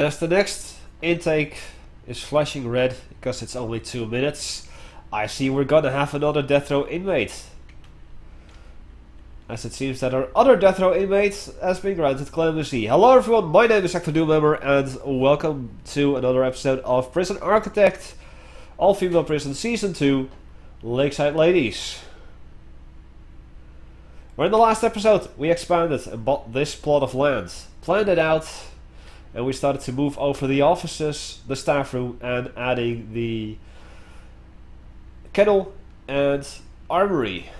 As the next intake is flashing red because it's only two minutes, I see we're gonna have another death row inmate. As it seems that our other death row inmate has been granted clemency. Hello everyone, my name is Hecthor Doomhammer and welcome to another episode of Prison Architect, All Female Prison Season 2, Lakeside Ladies. Where in the last episode we expanded and bought this plot of land, planned it out, and we started to move over the offices, the staff room, and adding the kennel and armory.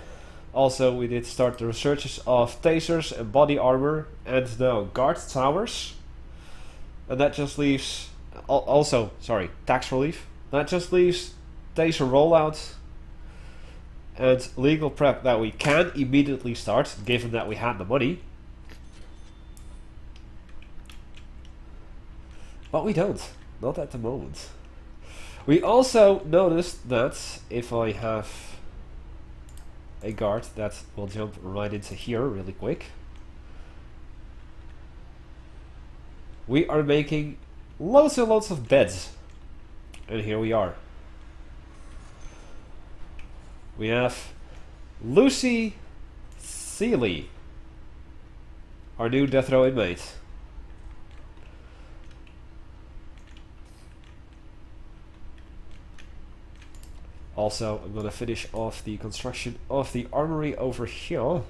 Also, we did start the researches of tasers and body armor, and now guard towers. And that just leaves, also, sorry, tax relief. That just leaves taser rollout and legal prep that we can immediately start, given that we had the money. But we don't. Not at the moment. We also noticed that if I have a guard that will jump right into here really quick, we are making loads and loads of beds. And here we are. We have Lucy Seeley, our new death row inmate. Also, I'm gonna finish off the construction of the armory over here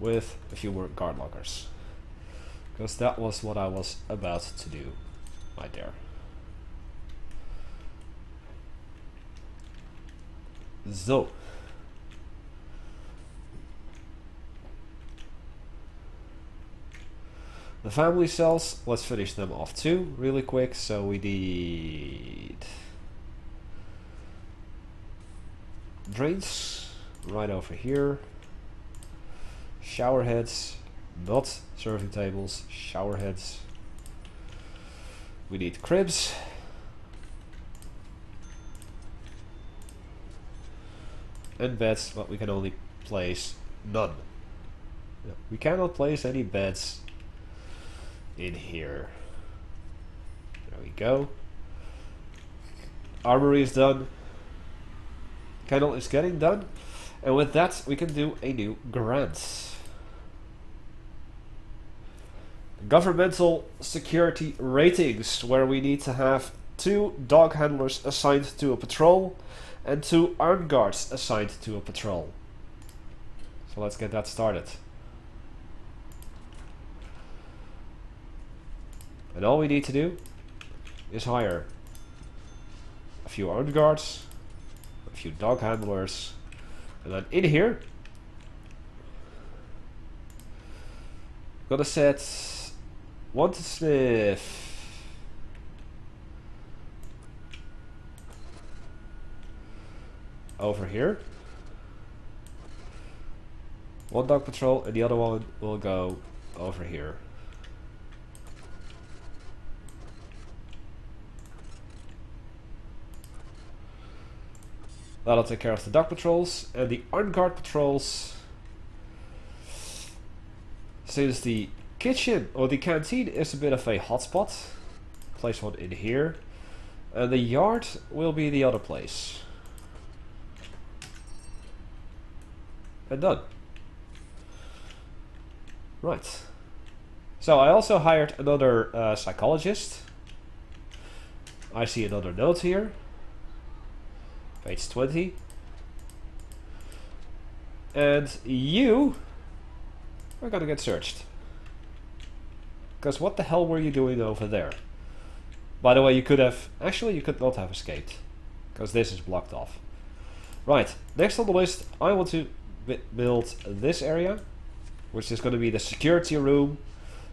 with a few more guard lockers. Because that was what I was about to do right there. So. The family cells, let's finish them off too, really quick. So we need drains right over here. Shower heads, not serving tables, shower heads. We need cribs. And beds, but we can only place none. We cannot place any beds in here. There we go. Armory is done. Kennel is getting done. And with that, we can do a new grant. Governmental security ratings, where we need to have two dog handlers assigned to a patrol and two armed guards assigned to a patrol. So let's get that started. And all we need to do is hire a few armed guards, a few dog handlers, and then in here, gonna set one to sniff. Over here. One dog patrol and the other one will go over here. That'll take care of the dog patrols. And the armed guard patrols... Since the kitchen or the canteen is a bit of a hotspot, place one in here. And the yard will be the other place. And done. Right. So I also hired another uh, psychologist. I see another note here. Page 20. And you are gonna get searched. Because what the hell were you doing over there? By the way, you could have... Actually, you could not have escaped. Because this is blocked off. Right, next on the list, I want to build this area. Which is going to be the security room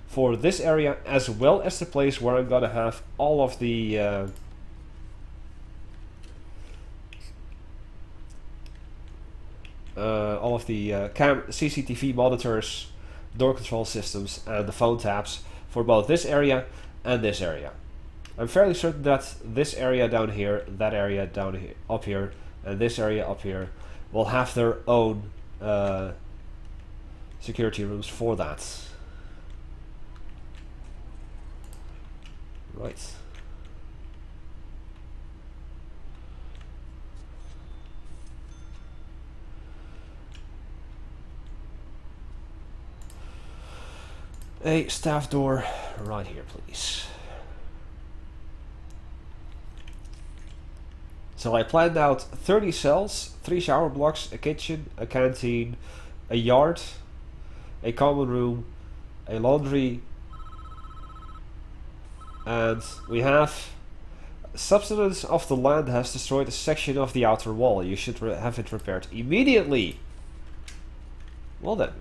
for this area. As well as the place where I'm going to have all of the... Uh, uh, all of the uh, cam CCTV monitors, door control systems, and the phone taps for both this area and this area. I'm fairly certain that this area down here, that area down here, up here, and this area up here will have their own uh, security rooms for that. Right. A staff door right here, please. So I planned out 30 cells, 3 shower blocks, a kitchen, a canteen, a yard, a common room, a laundry, and we have subsidence of the land has destroyed a section of the outer wall. You should have it repaired immediately. Well then.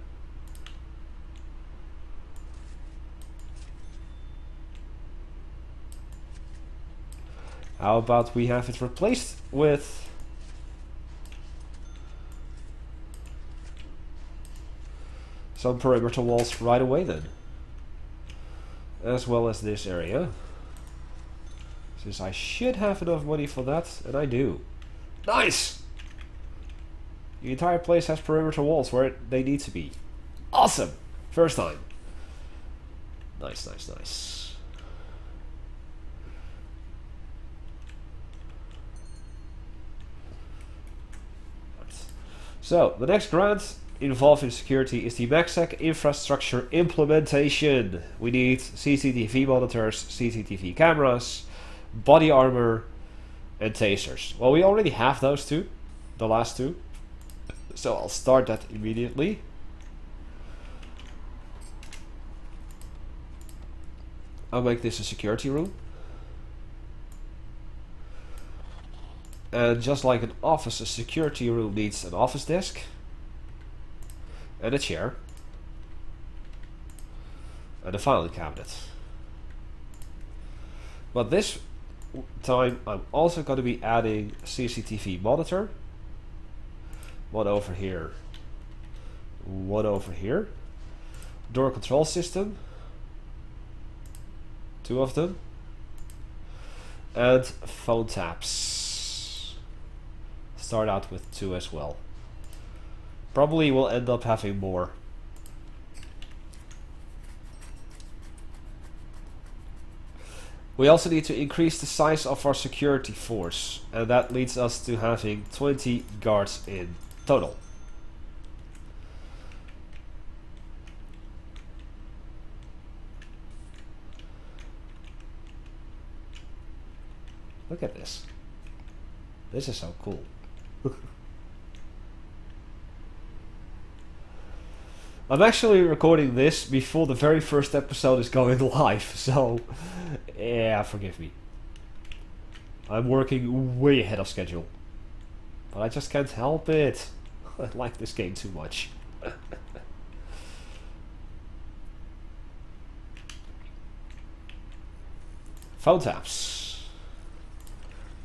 How about we have it replaced with some perimeter walls right away then. As well as this area. Since I should have enough money for that, and I do. Nice! The entire place has perimeter walls where they need to be. Awesome! First time. Nice, nice, nice. So, the next grant involving security is the MACSEC infrastructure implementation. We need CCTV monitors, CCTV cameras, body armor, and tasers. Well, we already have those two, the last two. So I'll start that immediately. I'll make this a security room. And just like an office, a security room needs an office desk and a chair and a filing cabinet. But this time I'm also going to be adding CCTV monitor. One over here. One over here. Door control system. Two of them. And phone taps start out with two as well. Probably we'll end up having more. We also need to increase the size of our security force, and that leads us to having 20 guards in total. Look at this. This is so cool. I'm actually recording this before the very first episode is going live, so yeah, forgive me. I'm working way ahead of schedule. But I just can't help it. I like this game too much. Phone taps.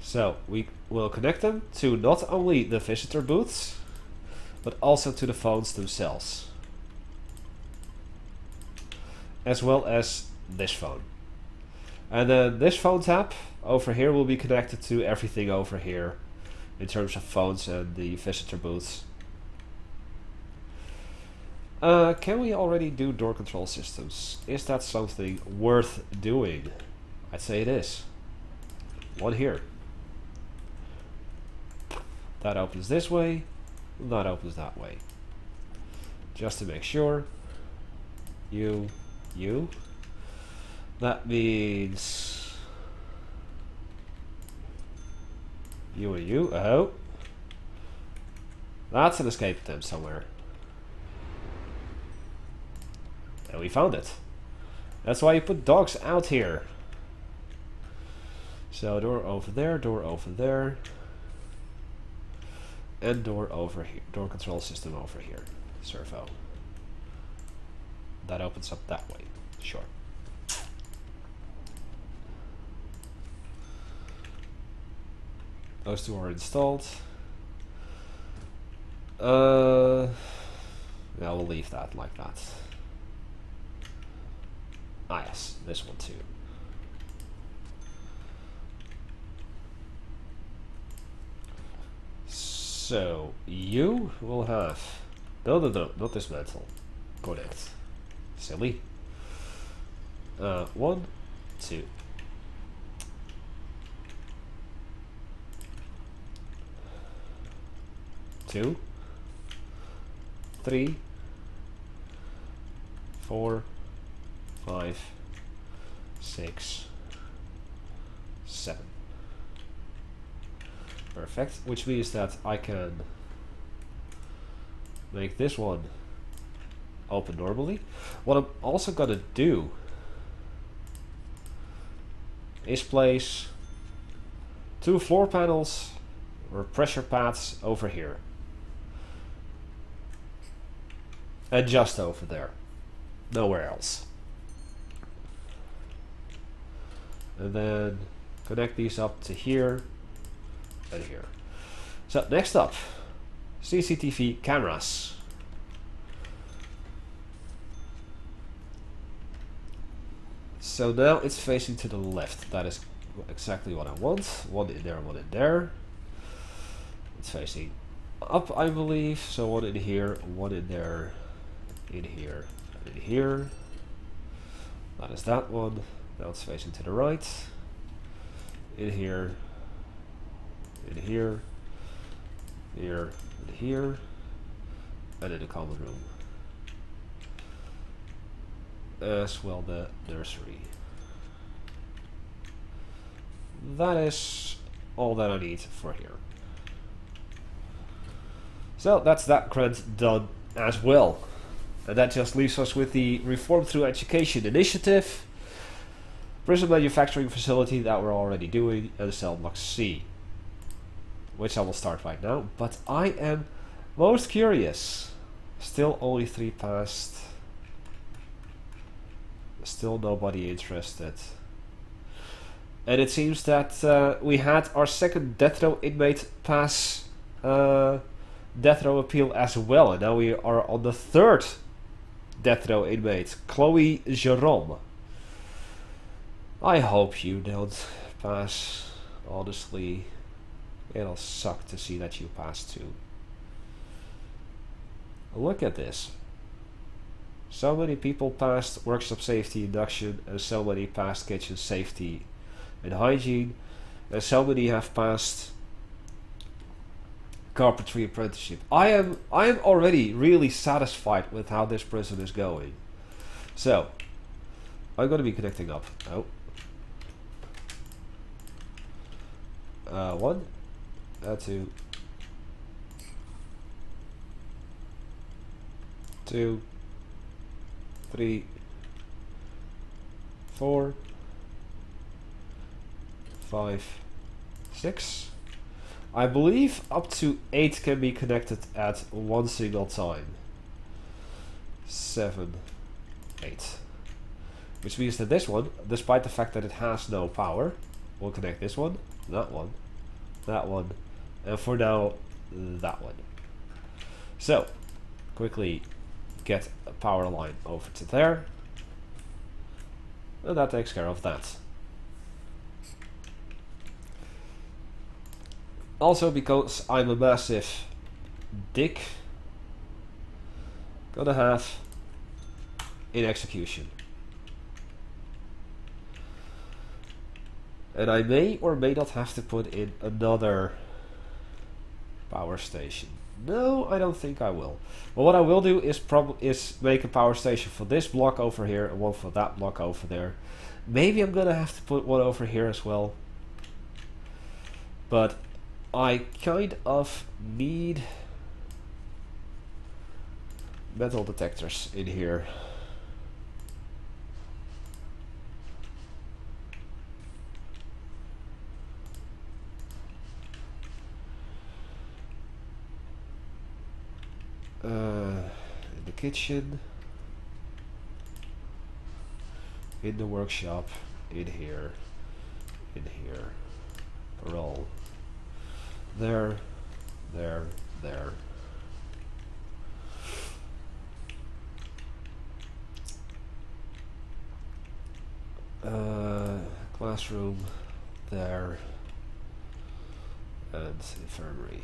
So we will connect them to not only the visitor booths, but also to the phones themselves. As well as this phone. And then this phone tap over here will be connected to everything over here in terms of phones and the visitor booths. Uh, can we already do door control systems? Is that something worth doing? I'd say it is. One here. That opens this way, that opens that way. Just to make sure. You, you. That means you and you. Oh. That's an escape attempt somewhere. And we found it. That's why you put dogs out here. So door over there, door over there and door over here, door control system over here, servo. That opens up that way, sure. Those two are installed. Uh, yeah, we'll leave that like that. Ah yes, this one too. So, you will have... No, no, no, not dismantle. metal. Connect. Silly. Uh, one, two. Perfect, which means that I can make this one open normally. What I'm also gonna do is place two floor panels or pressure pads over here. And just over there. Nowhere else. And then connect these up to here and here. So next up, CCTV cameras. So now it's facing to the left. That is exactly what I want. One in there, one in there. It's facing up, I believe. So one in here, one in there, in here, and in here. That is that one. Now it's facing to the right. In here, in here, here, and here, and in the common room. As well the nursery. That is all that I need for here. So that's that grant done as well. And that just leaves us with the Reform Through Education initiative, prison manufacturing facility that we're already doing, and block C which I will start right now. But I am most curious. Still only three past. Still nobody interested. And it seems that uh, we had our second death row inmate pass uh, death row appeal as well. And now we are on the third death row inmate, Chloe Jerome. I hope you don't pass, honestly. It'll suck to see that you pass too. Look at this. So many people passed workshop safety induction and so many passed kitchen safety and hygiene and so many have passed carpentry apprenticeship. I am I am already really satisfied with how this prison is going. So I'm gonna be connecting up. Oh. Uh, one, that two. Two. Three. Four. Five. Six. I believe up to eight can be connected at one single time. Seven. Eight. Which means that this one, despite the fact that it has no power, will connect this one, that one, that one, and for now that one. So quickly get a power line over to there. And that takes care of that. Also because I'm a massive dick gonna have in execution. And I may or may not have to put in another Power station. No, I don't think I will. But what I will do is prob is make a power station for this block over here and one for that block over there. Maybe I'm gonna have to put one over here as well. But I kind of need metal detectors in here. In the kitchen, in the workshop, in here, in here, roll, there, there, there. Uh, classroom, there, and infirmary.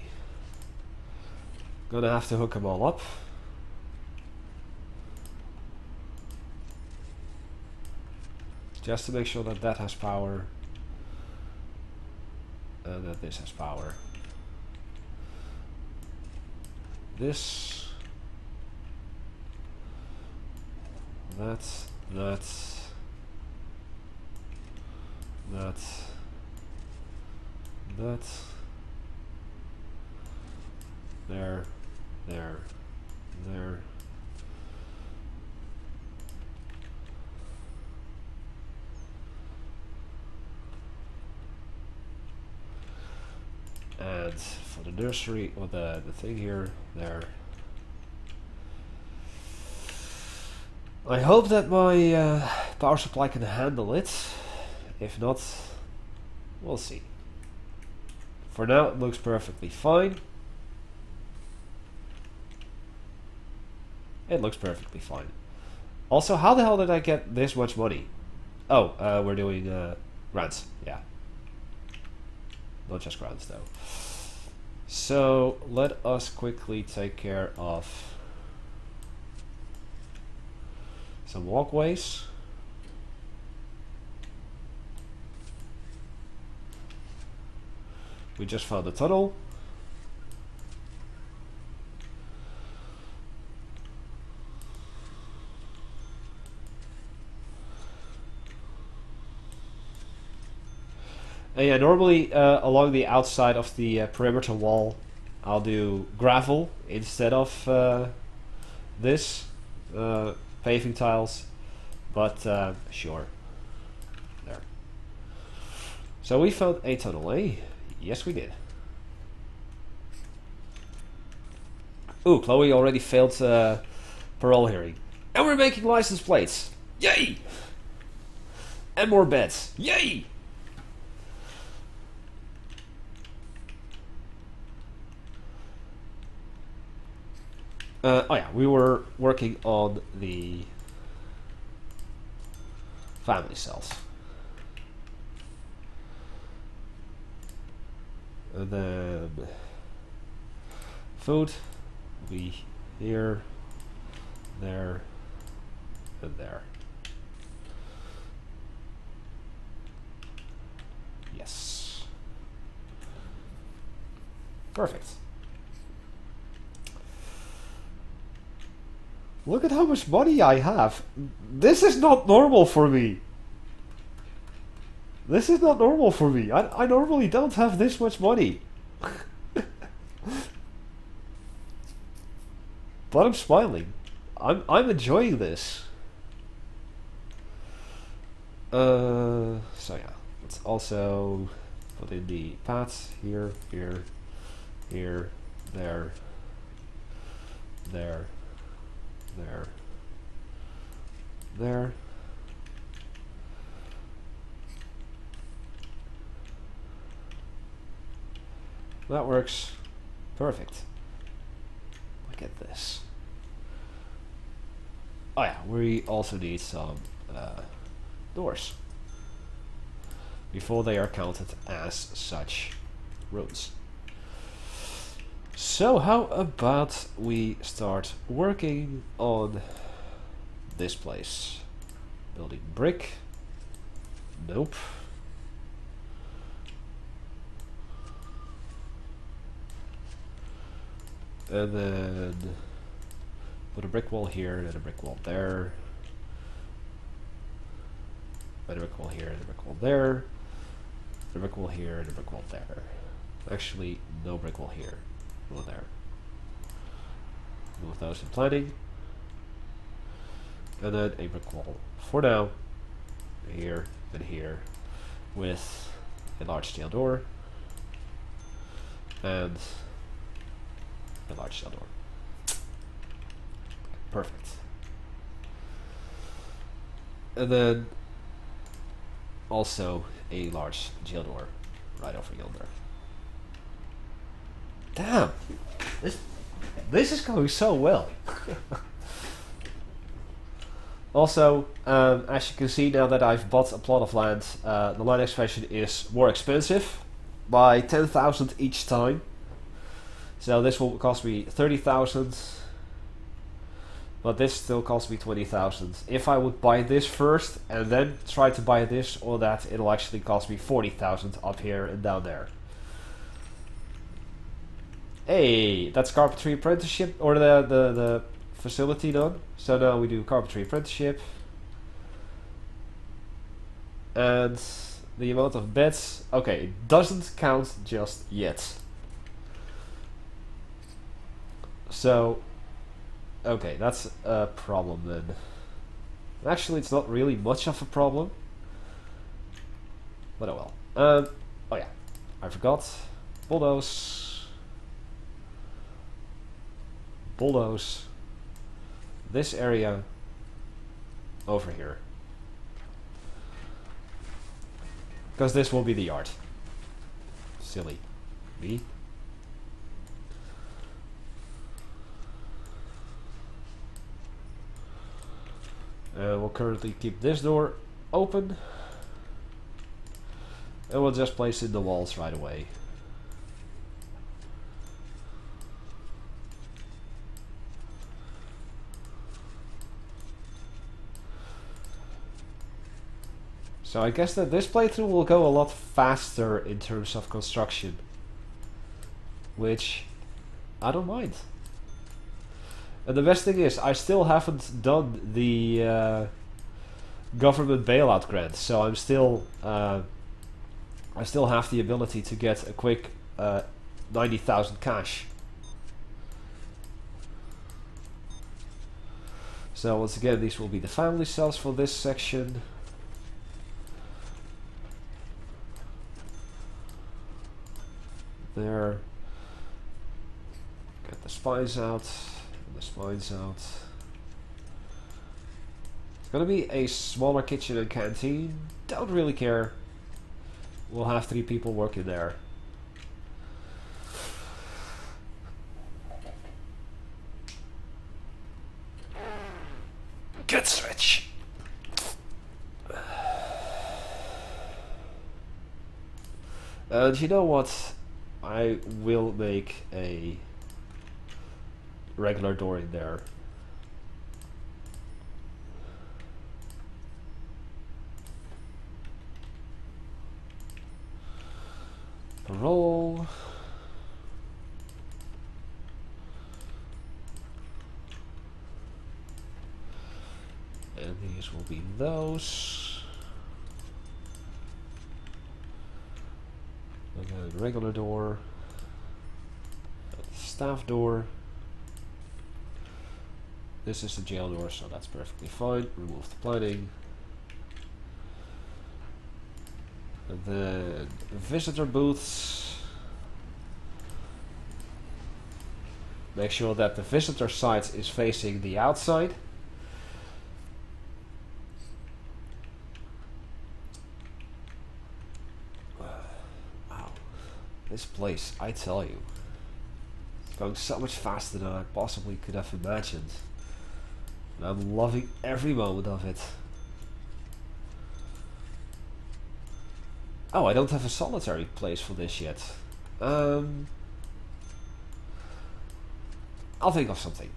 Gonna have to hook them all up. Just to make sure that that has power. And that this has power. this. That, that, that, that, there, there, there. And for the nursery, or the, the thing here, there. I hope that my uh, power supply can handle it. If not, we'll see. For now, it looks perfectly fine. It looks perfectly fine. Also, how the hell did I get this much money? Oh, uh, we're doing uh, grants. Yeah. Not just grants, though. So, let us quickly take care of some walkways. We just found a tunnel. And yeah, normally uh, along the outside of the uh, perimeter wall, I'll do gravel instead of uh, this uh, paving tiles. But uh, sure, there. So we found a tunnel, eh? Yes, we did. Ooh, Chloe already failed uh, parole hearing. And we're making license plates. Yay! And more beds. Yay! Uh, oh yeah, we were working on the family cells. And then food will be here, there, and there. Yes. Perfect. Look at how much money I have. This is not normal for me. This is not normal for me. I, I normally don't have this much money. but I'm smiling. I'm I'm enjoying this. Uh, so yeah, let's also put in the paths here, here, here, there, there, there, there. That works. Perfect. Look at this. Oh yeah, we also need some uh, doors. Before they are counted as such rooms. So how about we start working on this place? Building brick. Nope. And then put a brick wall here and a brick wall there. And a brick wall here and a brick wall there. A brick wall here and a brick wall there. Actually, no brick wall here. Go there. Move those in planning. And then a brick wall for now. Here and here. With a large steel door. And a large steel door. Perfect. And then also a large jail door right over yonder. Damn, this this is going so well. also, um, as you can see now that I've bought a plot of land, uh, the land expansion is more expensive by 10,000 each time. So this will cost me 30,000. But this still costs me 20,000. If I would buy this first and then try to buy this or that, it'll actually cost me 40,000 up here and down there. Hey, that's carpentry apprenticeship or the the the facility done. So now we do carpentry apprenticeship. And the amount of beds, okay, it doesn't count just yet. So, okay, that's a problem then. Actually, it's not really much of a problem. But oh well. Um, oh yeah, I forgot. Bulldoze. Bulldoze. This area over here. Because this will be the yard. Silly. Me. Uh, we'll currently keep this door open. And we'll just place in the walls right away. So I guess that this playthrough will go a lot faster in terms of construction. Which I don't mind. And the best thing is, I still haven't done the uh, government bailout grant, so I'm still uh, I still have the ability to get a quick uh, 90,000 cash. So once again, these will be the family cells for this section. There. Get the spines out, the spines out. It's gonna be a smaller kitchen and canteen. Don't really care. We'll have three people working there. Good stretch. And you know what? I will make a regular door in there. Roll. And these will be those. Regular door, staff door. This is the jail door, so that's perfectly fine. Remove the plating. Then visitor booths. Make sure that the visitor side is facing the outside. This place, I tell you, it's going so much faster than I possibly could have imagined. And I'm loving every moment of it. Oh, I don't have a solitary place for this yet. Um, I'll think of something.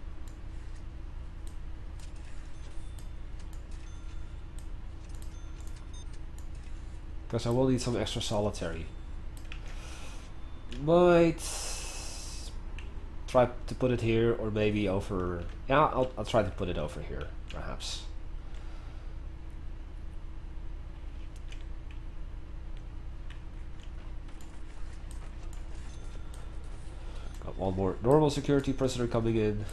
Because I will need some extra solitary might try to put it here or maybe over yeah I'll, I'll try to put it over here perhaps. Got one more normal security prisoner coming in.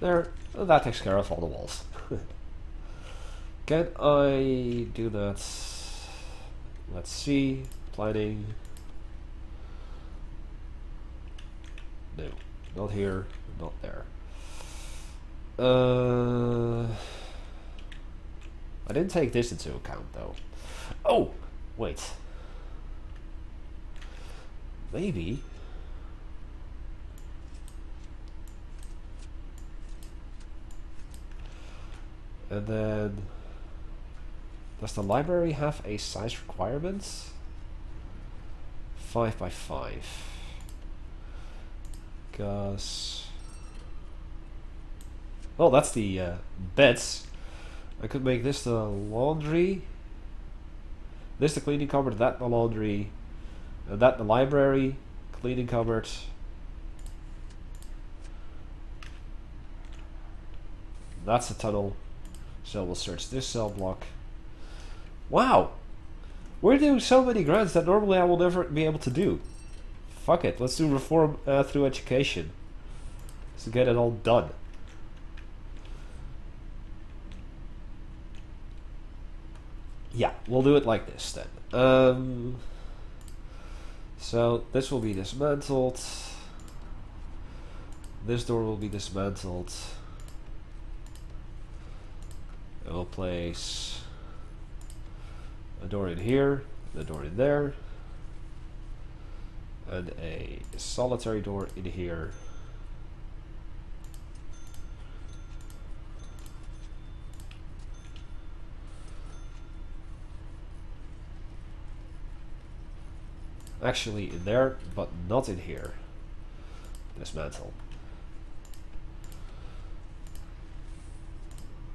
There that takes care of all the walls Can I do that? Let's see. Planning. No, not here, not there. Uh, I didn't take this into account though. Oh, wait. Maybe. And then does the library have a size requirement? 5 by 5. Because... Well, that's the uh, beds. I could make this the laundry. This the cleaning cupboard, that the laundry, and that the library, cleaning cupboard. That's the tunnel. So we'll search this cell block. Wow! We're doing so many grants that normally I will never be able to do. Fuck it, let's do reform uh, through education. Let's get it all done. Yeah, we'll do it like this then. Um, so this will be dismantled. This door will be dismantled. I will place a door in here, a door in there, and a solitary door in here. Actually in there, but not in here. Dismantle.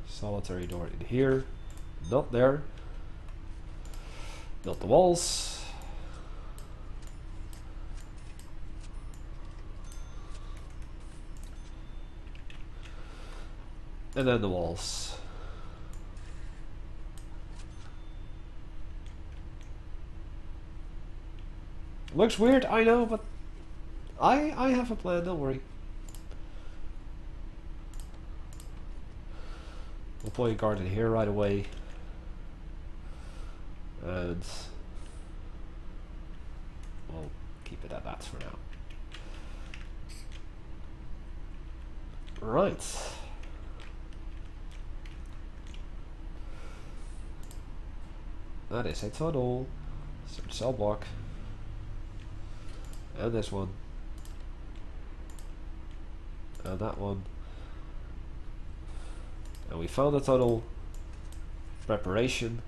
Solitary door in here. Not there. Build the walls. And then the walls. Looks weird, I know, but I I have a plan, don't worry. We'll play a garden here right away. And we'll keep it at that for now. Right. That is a tunnel. Search cell block. And this one. And that one. And we found the tunnel. Preparation.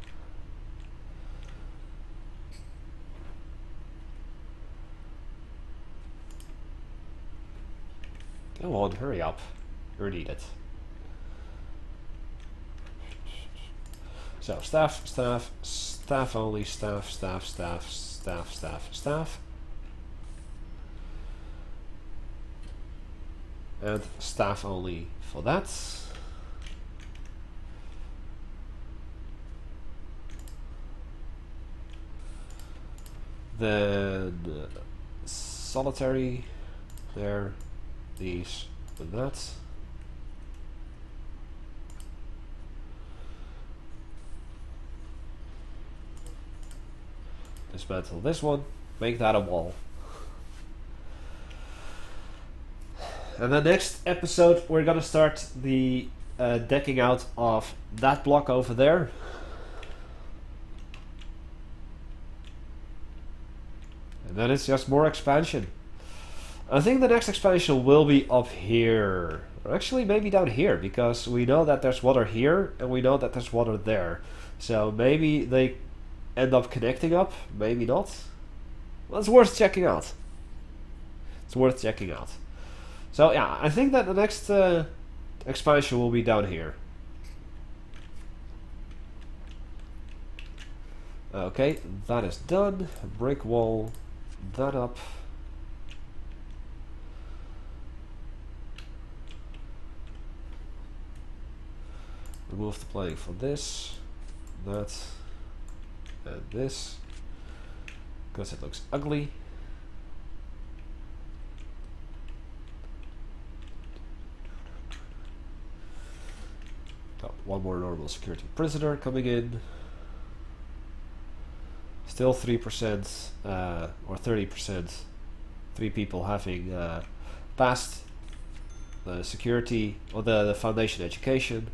Come on, hurry up. You're needed. So, staff, staff, staff only, staff, staff, staff, staff, staff, staff. And staff only for that. Then uh, solitary there, these with that. Dismantle this one, make that a wall. And the next episode, we're gonna start the uh, decking out of that block over there. And then it's just more expansion. I think the next expansion will be up here. Or actually, maybe down here, because we know that there's water here, and we know that there's water there. So maybe they end up connecting up, maybe not. Well, it's worth checking out. It's worth checking out. So yeah, I think that the next uh, expansion will be down here. Okay, that is done. Brick wall, that up. Remove the planning for this, that, and this, because it looks ugly. Got one more normal security prisoner coming in. Still 3% uh, or 30%, three people having uh, passed the security or the, the foundation education.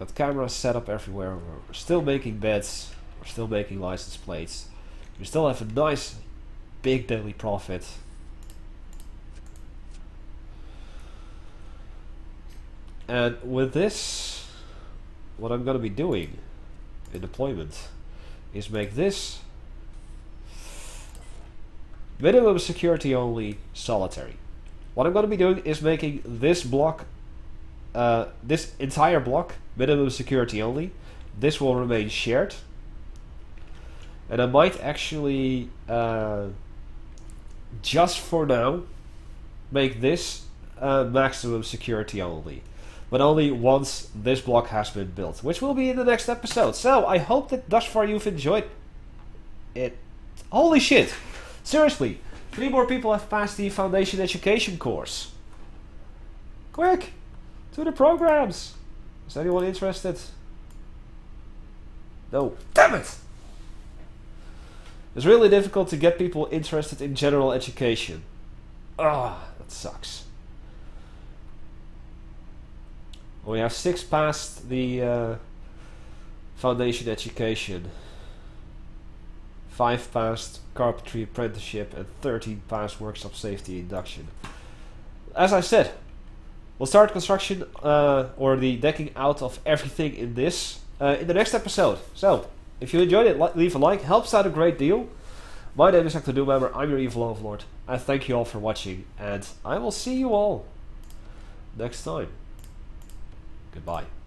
Got cameras set up everywhere. We're still making beds. We're still making license plates. We still have a nice big daily profit. And with this, what I'm going to be doing in deployment is make this minimum security only solitary. What I'm going to be doing is making this block uh, this entire block, minimum security only, this will remain shared. And I might actually, uh, just for now, make this uh, maximum security only. But only once this block has been built, which will be in the next episode. So, I hope that thus far you've enjoyed it. Holy shit! Seriously, three more people have passed the foundation education course. Quick! To the programs! Is anyone interested? No. Damn it! It's really difficult to get people interested in general education. Ah, oh, that sucks. We have six past the uh, foundation education, five past carpentry apprenticeship, and 13 past workshop safety induction. As I said, we'll start construction uh, or the decking out of everything in this uh, in the next episode. So, if you enjoyed it, leave a like, helps out a great deal. My name is Hecthor Doomhammer, I'm your evil overlord. I thank you all for watching, and I will see you all next time. Goodbye.